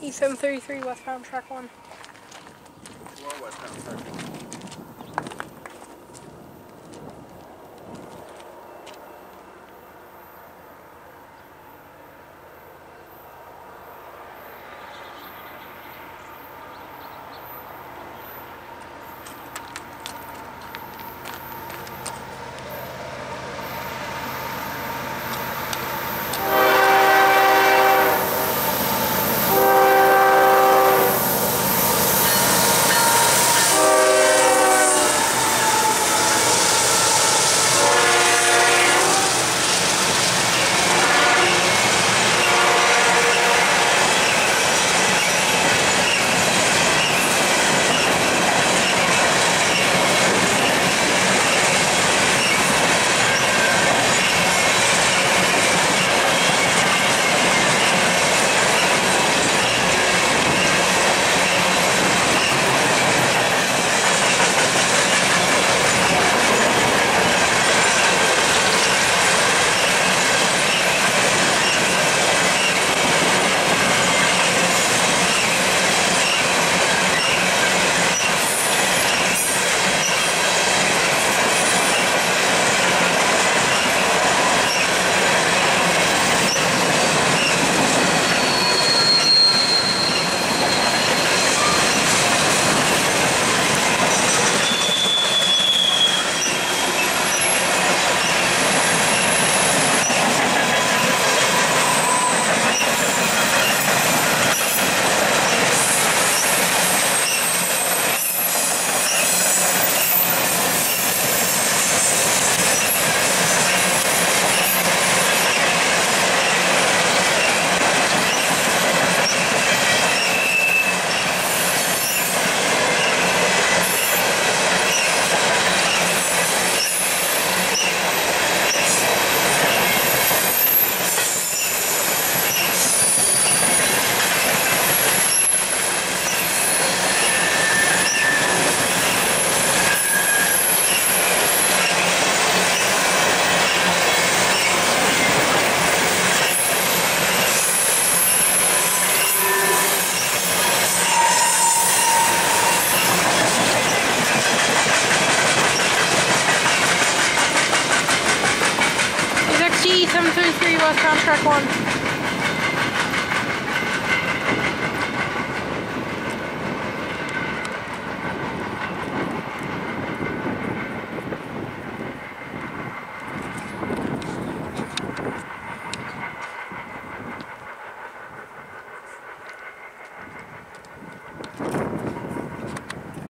E733 westbound track 1. 733 West track 1.